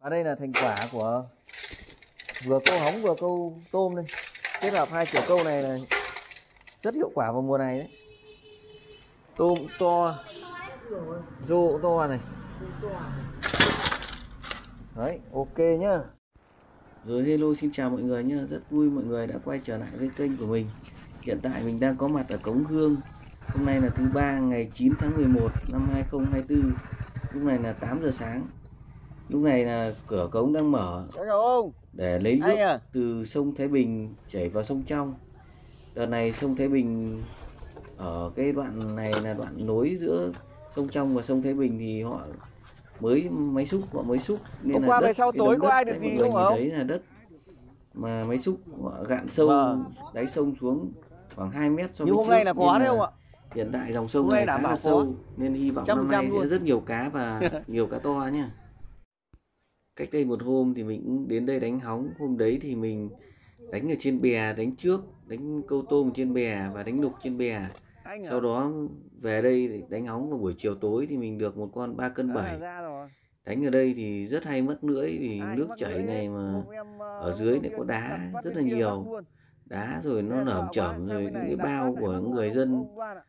và đây là thành quả của vừa câu hóng vừa câu tôm đây. Kết hợp hai kiểu câu này là rất hiệu quả vào mùa này đấy. Tôm to, rô cũng to này. Đấy, ok nhá. Rồi, hello, xin chào mọi người nhá. Rất vui mọi người đã quay trở lại với kênh của mình. Hiện tại mình đang có mặt ở cống hương. Hôm nay là thứ ba, ngày 9 tháng 11 năm 2024 lúc này là 8 giờ sáng lúc này là cửa cống đang mở để lấy nước à? từ sông Thái Bình chảy vào sông trong đợt này sông Thái Bình ở cái đoạn này là đoạn nối giữa sông trong và sông Thái Bình thì họ mới máy xúc họ mới xúc nên Hôm là qua đất, về sau tối có ai được gì không không đấy là đất mà máy xúc họ gạn sâu Vâng. đáy sông xuống khoảng 2 mét so với hôm trước nay là có đấy không ạ? hiện tại dòng sông Hôm này khá là sâu có. nên hy vọng Trăm năm nay sẽ rất nhiều cá và nhiều cá to nhá cách đây một hôm thì mình cũng đến đây đánh hóng. Hôm đấy thì mình đánh ở trên bè đánh trước đánh câu tôm trên bè và đánh nục trên bè. Anh sau đó về đây để đánh hóng vào buổi chiều tối thì mình được một con 3 cân 7 ra rồi. đánh ở đây thì rất hay mất lưỡi vì nước chảy này mà ờ, ở dưới này có đá rất là nhiều. đá rồi nó nởm quá, chởm rồi những cái bao của người dân ạ.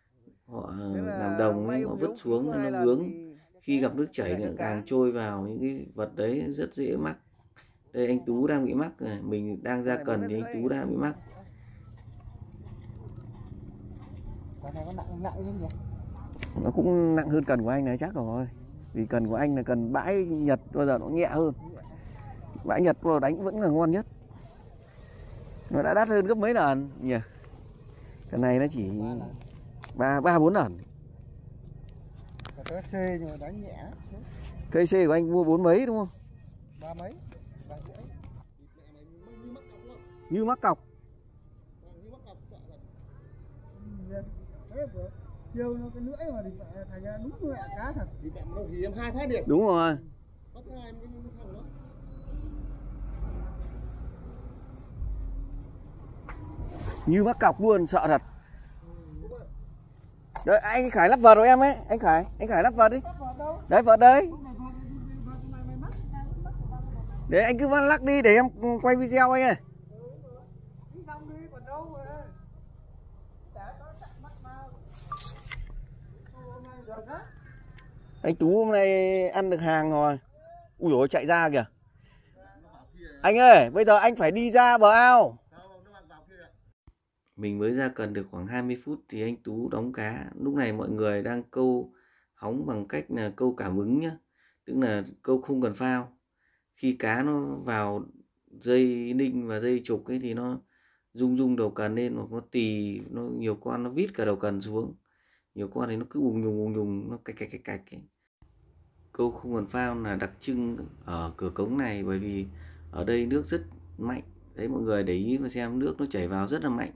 họ là làm đồng ấy họ vứt xuống nó vướng khi gặp nước chảy cá. càng trôi vào những cái vật đấy rất dễ mắc. Đây anh tú đang bị mắc này mình đang ra cần thì anh tú đang bị mắc. Con này có nặng nặng chứ nhỉ? nó cũng nặng hơn cần của anh này chắc rồi. Vì cần của anh là cần bãi nhật bao giờ nó nhẹ hơn. Bãi nhật vào đánh vẫn là ngon nhất. Nó đã đắt hơn gấp mấy lần nhỉ? Cái này nó chỉ ba ba bốn lần Cái C nhưng mà đánh nhẹ. cây C của anh mua bốn mấy đúng không Ba mấy? Ba rưỡi. như mắc cọc Thế vừa chiều nó cái lưỡi mà thì thành ra đúng mẹ cá thật. Thì mẹ nó thì em hai phát điểm. đúng rồi Bắt hai em cái thằng đó. như mắc cọc luôn sợ thật đấy anh khải lắp vợt rồi em ấy. Anh khải anh khải lắp vợt đi. Đấy, vợt đấy để anh cứ lắc đi, để em quay video anh ơi. Anh tú hôm nay ăn được hàng rồi. Ui dồi chạy ra kìa. Anh ơi, bây giờ anh phải đi ra bờ ao mình mới ra cần được khoảng 20 phút thì anh tú đóng cá. Lúc này mọi người đang câu hóng bằng cách là câu cảm ứng nhá, tức là câu không cần phao. Khi cá nó vào dây ninh và dây trục ấy thì nó rung rung đầu cần lên hoặc nó tì, nó nhiều con nó vít cả đầu cần xuống. Nhiều con thì nó cứ bùng nhùng bùng nhùng, nó cạch cạch cạch cạch ấy. câu không cần phao là đặc trưng ở cửa cống này bởi vì ở đây nước rất mạnh. Đấy, mọi người để ý và xem nước nó chảy vào rất là mạnh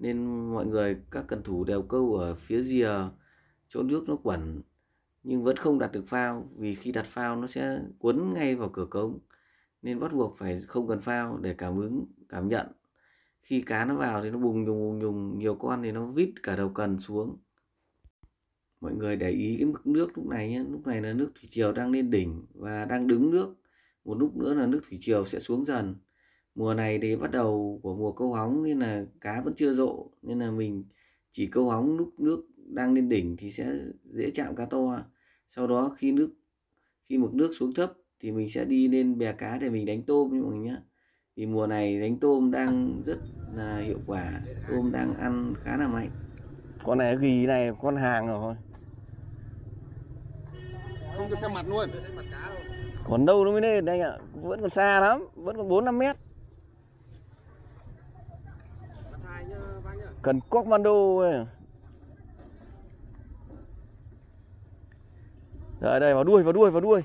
nên mọi người, các cần thủ đều câu ở phía rìa, chỗ nước nó quẩn, nhưng vẫn không đặt được phao, vì khi đặt phao nó sẽ cuốn ngay vào cửa cống. Nên bắt buộc phải không cần phao để cảm ứng, cảm nhận. Khi cá nó vào thì nó bùng nhùng bùng nhùng, nhiều con thì nó vít cả đầu cần xuống. Mọi người để ý cái mực nước lúc này nhé. Lúc này là nước thủy triều đang lên đỉnh và đang đứng nước. Một lúc nữa là nước thủy triều sẽ xuống dần mùa này thì bắt đầu của mùa câu hóng nên là cá vẫn chưa rộ nên là mình chỉ câu hóng lúc nước đang lên đỉnh thì sẽ dễ chạm cá to. Sau đó khi nước khi mực nước xuống thấp thì mình sẽ đi lên bè cá để mình đánh tôm như mọi người nhé vì mùa này đánh tôm đang rất là hiệu quả tôm đang ăn khá là mạnh. Con này ghi này con hàng rồi. Không cho xem mặt luôn. còn đâu nó mới lên anh ạ vẫn còn xa lắm vẫn còn bốn năm mét cần commando ấy. Rồi đây vào đuôi vào đuôi vào đuôi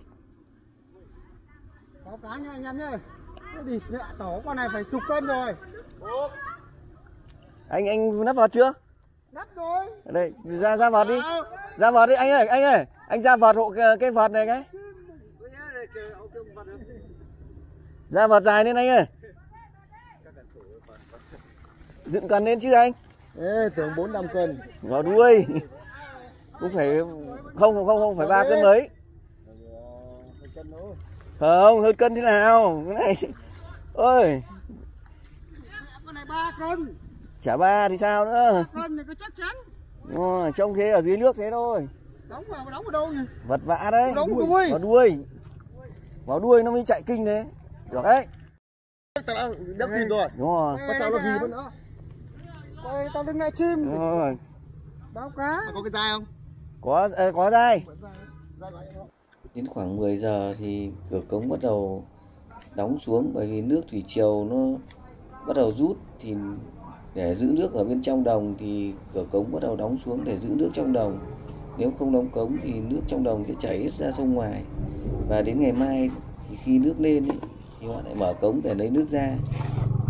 Có cá nha anh em. Thế đi, mẹ tổ con này phải chục cân rồi. anh anh nắp vào chưa Đắt rồi. Đây ra ra vợt đi ra vợt đi anh ơi anh ơi anh ra vợt hộ cái, vợt này cái ra vợt dài lên anh ơi dựng cần lên chứ anh Ê, tưởng 4 5 cân. vào đuôi. Cũng phải không không không không phải ba cân mấy. Không hơn cân thế nào? Cái này. Ơi con này ba cân chả ba thì sao nữa? Cân có chắc chắn Ờ, trông thế ở dưới nước thế thôi. Đóng vào đóng vào đâu nhỉ vật vã đấy. Đóng đuôi. vào đuôi. Vào đuôi nó mới chạy kinh đấy được đấy. Ta đã đắp rồi. Đúng rồi. Bắt sao nó ghi nữa Đây, tao đứng lại chim. Đúng rồi. Báo cá có cái dai không? Có ờ, có dai. Đến khoảng 10 giờ thì cửa cống bắt đầu đóng xuống bởi vì nước thủy triều nó bắt đầu rút thì để giữ nước ở bên trong đồng thì cửa cống bắt đầu đóng xuống để giữ nước trong đồng. Nếu không đóng cống thì nước trong đồng sẽ chảy hết ra sông ngoài. Và đến ngày mai thì khi nước lên thì họ lại mở cống để lấy nước ra.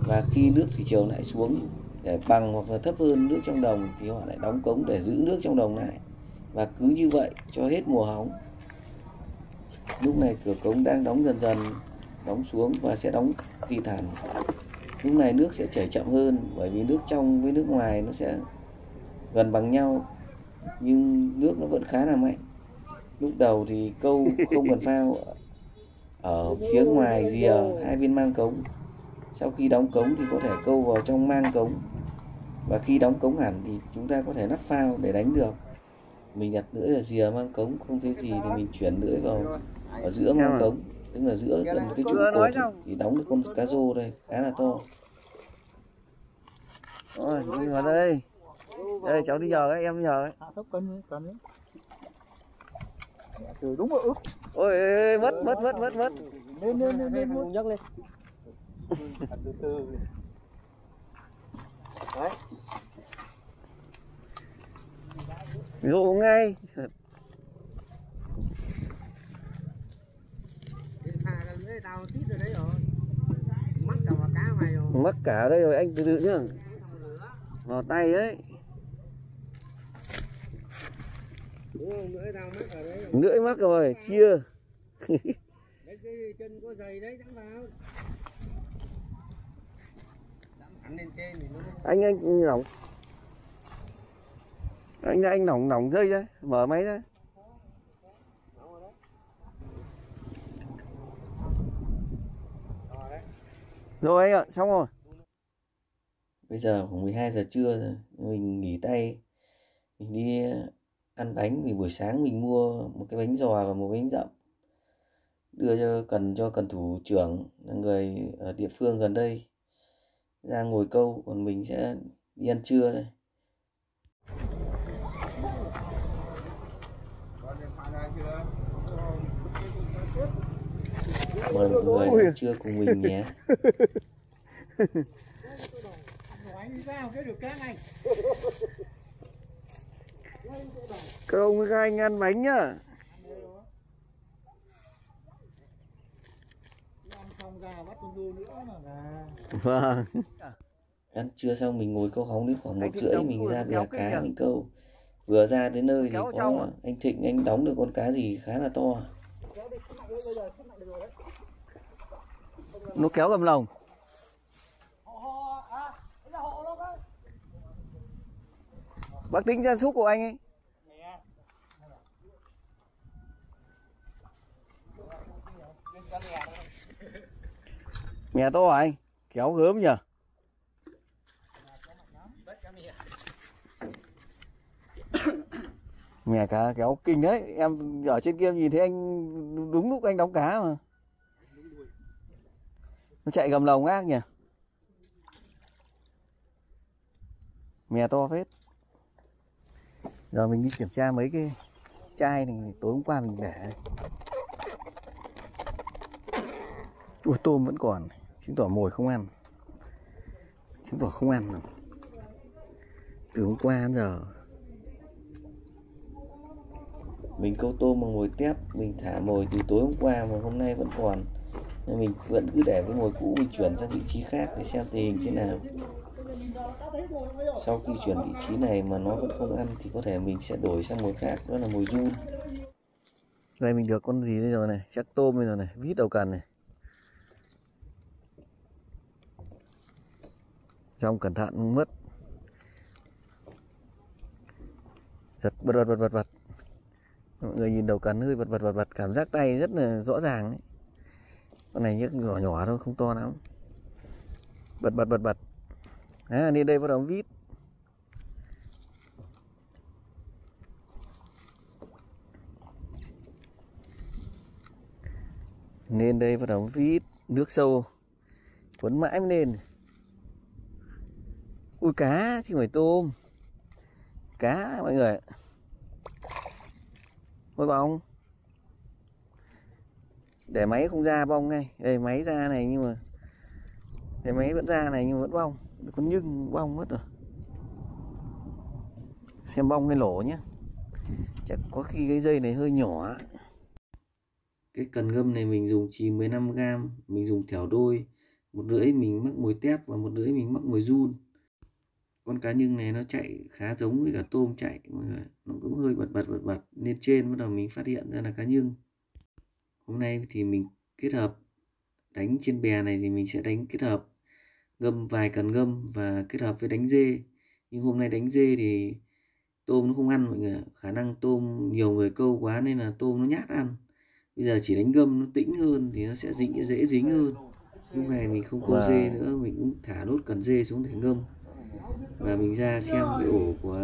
Và khi nước thủy triều lại xuống để bằng hoặc là thấp hơn nước trong đồng thì họ lại đóng cống để giữ nước trong đồng lại. Và cứ như vậy cho hết mùa hóng. Lúc này cửa cống đang đóng dần dần, đóng xuống và sẽ đóng tì thản lúc này nước sẽ chảy chậm hơn bởi vì nước trong với nước ngoài nó sẽ gần bằng nhau, nhưng nước nó vẫn khá là mạnh. Lúc đầu thì câu không cần phao ở phía ngoài rìa hai bên mang cống. Sau khi đóng cống thì có thể câu vào trong mang cống và khi đóng cống hẳn thì chúng ta có thể nắp phao để đánh được. Mình đặt lưỡi ở rìa mang cống không thấy gì thì mình chuyển lưỡi vào ở giữa mang cống. Tức là giữa gần cái trụ cột xong. thì đóng được con cá rô đây khá là to. Rồi đi vào đây. Đây cháu đi nhờ đấy em nhờ đấy từ đúng rồi ức ôi ôi, ôi, mất mất mất mất mất. Lên lên lên lên nhấc lên. Từ từ dụ ngay. Đấy mắc cả đây rồi anh từ từ nhá. Vào tay đấy lưỡi mắc đấy rồi. Chia đấy cái chân có giày đấy dám vào lên trên thì nó anh anh lỏng anh anh lỏng lỏng dây ra, mở máy ra. Rồi anh ạ, xong rồi. Bây giờ khoảng 12 giờ trưa rồi, mình nghỉ tay. Mình đi ăn bánh vì buổi sáng mình mua một cái bánh giò và một bánh dặm đưa cho, cần cho cần thủ trưởng, là người ở địa phương gần đây ra ngồi câu, còn mình sẽ đi ăn trưa đây. Mời mọi người ăn trưa cùng mình nhé. Các ông các anh ăn bánh nhá. Bắt con nữa mà. Vâng. Ăn trưa xong mình ngồi câu hóng đến khoảng một rưỡi mình ra bè cá mình câu. Vừa ra tới nơi thì có à? anh Thịnh anh đóng được con cá gì khá là to. Nó kéo cầm lồng bác. Tính ra xúc của anh ấy nghe to hả anh. Kéo gớm nhờ. Mẹ cá kéo kinh đấy. Em ở trên kia nhìn thấy anh đúng lúc anh đóng cá mà. Nó chạy gầm lồng ác nhỉ mè to phết. Giờ mình đi kiểm tra mấy cái chai này, tối hôm qua mình để. Ủa tôm vẫn còn chứng tỏ mồi không ăn. Chứng tỏ không ăn rồi từ hôm qua đến giờ, mình câu tôm bằng mồi tép, mình thả mồi từ tối hôm qua mà hôm nay vẫn còn. Nên mình vẫn cứ để cái mồi cũ mình chuyển sang vị trí khác để xem tình hình thế nào. Sau khi chuyển vị trí này mà nó vẫn không ăn thì có thể mình sẽ đổi sang mồi khác, đó là mồi run. Đây mình được con gì đây rồi này? Chắc tôm đây rồi này, vít đầu cần này. Xong cẩn thận mất giật bật bật bật bật bật. Mọi người nhìn đầu cắn hơi bật bật bật bật. Cảm giác tay rất là rõ ràng ấy. con này nhức nhỏ nhỏ thôi không to lắm. Bật bật bật bật. À, lên đây bắt đầu vít. Nên đây bắt đầu vít. Nước sâu. Cuốn mãi mới lên ui, cá chứ không phải tôm. Cá, mọi người ôi bông để máy không ra bong ngay. Đây máy ra này nhưng mà để máy vẫn ra này nhưng mà vẫn bong. Con nhưng bong mất rồi. Xem bong hay lỗ nhé chắc có khi cái dây này hơi nhỏ cái cần ngâm này mình dùng chỉ 15 gram mình dùng thẻo đôi. Một rưỡi mình mắc mồi tép và một rưỡi mình mắc mồi run con cá nhưng này nó chạy khá giống với cả tôm chạy mọi người nó cũng hơi bật bật bật bật lên trên bắt đầu mình phát hiện ra là cá nhưng hôm nay thì mình kết hợp đánh trên bè này thì mình sẽ đánh kết hợp ngâm vài cần ngâm và kết hợp với đánh dê. Nhưng hôm nay đánh dê thì tôm nó không ăn mọi người khả năng tôm nhiều người câu quá nên là tôm nó nhát ăn. Bây giờ chỉ đánh ngâm nó tĩnh hơn thì nó sẽ dính dễ dính hơn. Lúc này mình không câu dê nữa mình cũng thả nốt cần dê xuống để ngâm và mình ra xem cái ổ của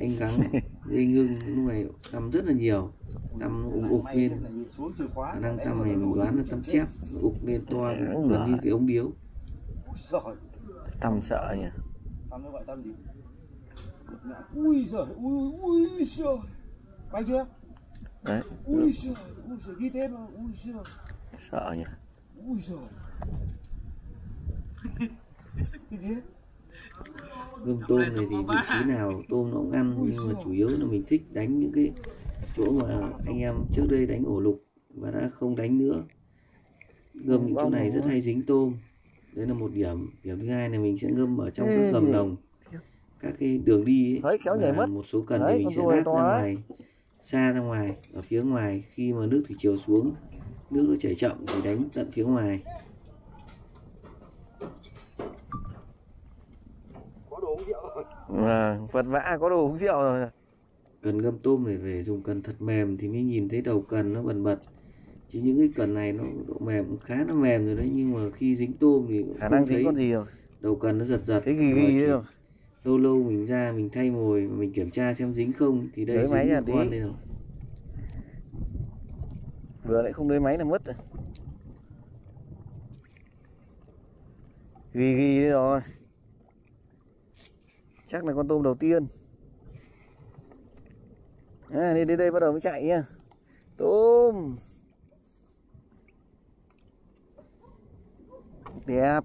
anh gắng anh hưng lúc này tăm rất là nhiều tăm ủng ục lên khả năng tăm này mình đoán là tăm chép ục lên to gần như cái ống điếu tầm sợ nhỉ Tăm nó gọi tăm gì? Ui giời, ui ui giời. Bay chưa? đấy Ui giời, ui giời ghi tên rồi, ui giời. sợ nhỉ Ui giời. Cái gì? Ngâm tôm này thì vị trí nào tôm nó cũng ăn nhưng mà chủ yếu là mình thích đánh những cái chỗ mà anh em trước đây đánh ổ lục và đã không đánh nữa. Ngâm những chỗ này rất hay dính tôm. Đấy là một điểm. Điểm thứ hai là mình sẽ ngâm ở trong các gầm đồng các cái đường đi ấy, và một số cần thì mình sẽ đáp ra ngoài xa ra ngoài ở phía ngoài. Khi mà nước thủy chiều xuống nước nó chảy chậm thì đánh tận phía ngoài Có đồ uống rượu rồi. à, vật vã có đồ uống rượu rồi. Cần ngâm tôm này phải dùng cần thật mềm thì mới nhìn thấy đầu cần nó bần bật. Chứ những cái cần này nó độ mềm cũng khá là mềm rồi đấy nhưng mà khi dính tôm thì khả năng thấy con gì rồi? đầu cần nó giật giật. Cái chỉ đấy rồi. lâu lâu mình ra mình thay mồi mình kiểm tra xem dính không thì đây máy dính một tí. con đây rồi. Vừa lại không đối máy là mất rồi. Ghi ghi đấy rồi chắc là con tôm đầu tiên. À đi đến đây bắt đầu mới chạy nha. Tôm. Đẹp.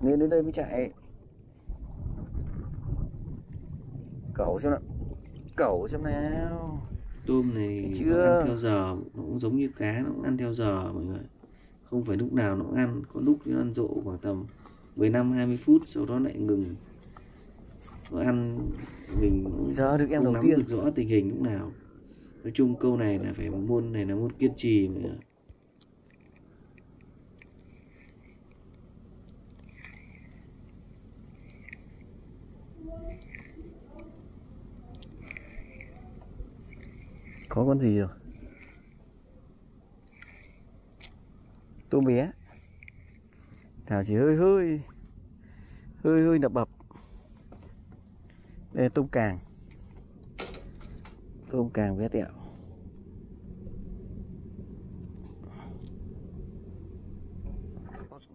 Nên đến đây mới chạy. Cẩu xem nào. Cẩu xem nào. Tôm này nó Chưa. ăn theo giờ nó cũng giống như cá nó cũng ăn theo giờ mọi người. Không phải lúc nào nó cũng ăn có lúc nó ăn rộ khoảng tầm 15 20 phút sau đó lại ngừng. Ăn mình cũng Giờ được em không nắm tiên. được rõ tình hình lúc nào. Nói chung câu này là phải môn này là môn kiên trì người có con gì rồi? Tôm bé thảo chỉ hơi hơi hơi hơi đập bập. Đây là tôm càng. Tôm càng bé tẹo.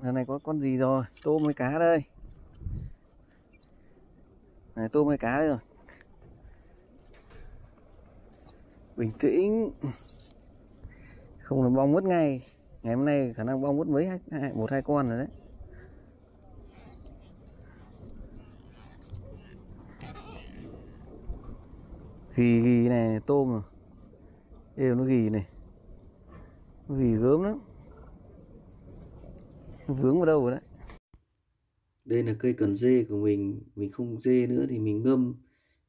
Giờ này có con gì rồi? Tôm với cá đây? Này tôm với cá đây rồi? Bình tĩnh. Không là bong mất ngay. Ngày hôm nay khả năng bong mất mấy hai, một hai con rồi đấy. Ghi ghi này tôm à, đều nó ghi này. Nó ghi gớm lắm. Nó vướng vào đâu rồi đấy? Đây là cây cần dê của mình. Mình không dê nữa thì mình ngâm.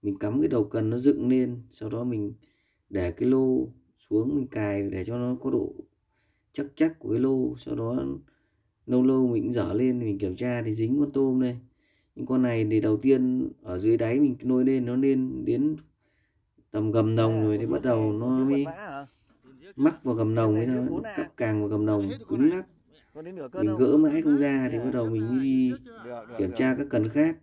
Mình cắm cái đầu cần nó dựng lên. Sau đó mình để cái lô xuống mình cài để cho nó có độ chắc chắc của cái lô. Sau đó lâu lâu mình dở lên mình kiểm tra thì dính con tôm đây. Những con này thì đầu tiên ở dưới đáy mình nôi lên nó lên đến tầm gầm đồng rồi thì bắt đầu nó mới mắc vào gầm nồng ấy thôi nó cắp càng vào gầm nồng cứng ngắc. mình gỡ mãi không ra thì bắt đầu mình mới đi kiểm tra các cần khác.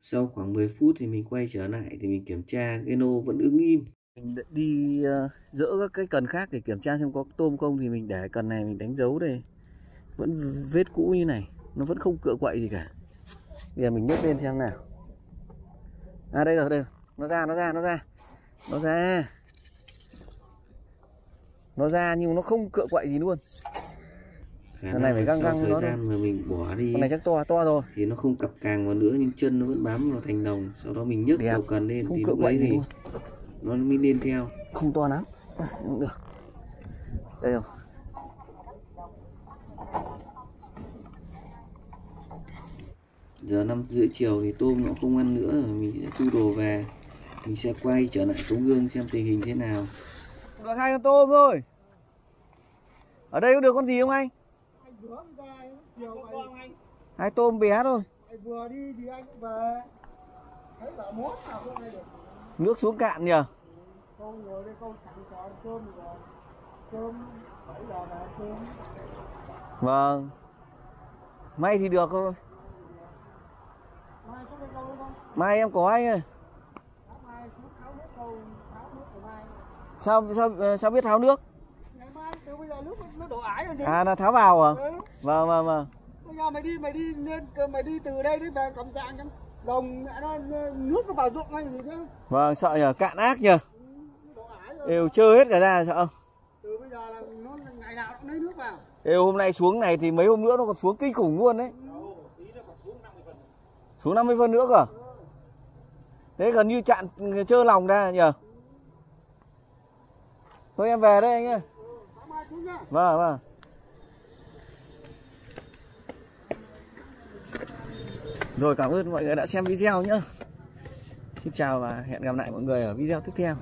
Sau khoảng 10 phút thì mình quay trở lại thì mình kiểm tra cái nô vẫn ứng im. Mình đi uh, dỡ các cái cần khác để kiểm tra xem có tôm không thì mình để cần này mình đánh dấu đây. Vẫn vết cũ như này nó vẫn không cựa quậy gì cả. Bây giờ mình nhấc lên xem nào. À đây rồi đây rồi. nó ra nó ra nó ra nó ra. Nó ra nhưng nó không cựa quậy gì luôn. Khả này phải găng găng thời nó gian mà mình bỏ đi con này chắc to to rồi. thì nó không cặp càng vào nữa nhưng chân nó vẫn bám vào thành đồng. Sau đó mình nhấc Đẹp. đầu cần lên không thì cựa lúc quậy đấy gì thì luôn. nó mới lên theo. Không to lắm. Cũng được. Đây rồi. Giờ năm rưỡi chiều thì tôm nó không ăn nữa rồi mình sẽ thu đồ về mình sẽ quay trở lại tống gương xem tình hình thế nào. Được hai con tôm thôi. Ở đây có được con gì không anh? Hai tôm bé thôi. Anh vừa đi thì anh cũng về. Thấy bảo mốt nào không ai được. Nước xuống cạn cơm vâng. May thì được thôi. Mai có cái câu không? Mai em có anh ơi sáng mai xuống tháo nước câu tháo nước của mai sao sao ờ, sao biết tháo nước? Ngày mai từ bây giờ nước nó đổ ải rồi thì à là tháo vào à? Ừ. vâng vâng vâng. Bây giờ mày đi mày đi lên cơ mày đi từ đây đến về trạm trong đồng nó nước nó vào ruộng ngay gì chứ vâng sợ nhờ cạn ác nhờ. Rồi. Đều chơi hết cả ra sợ từ bây giờ là nó ngày nào cũng lấy nước vào. Đều hôm nay xuống này thì mấy hôm nữa nó còn xuống kinh khủng luôn đấy. Xuống 50 phân nữa cơ thế gần như chặn trơ lòng ra nhờ thôi em về đây anh ơi. Vâng vâng rồi cảm ơn mọi người đã xem video nhé xin chào và hẹn gặp lại mọi người ở video tiếp theo.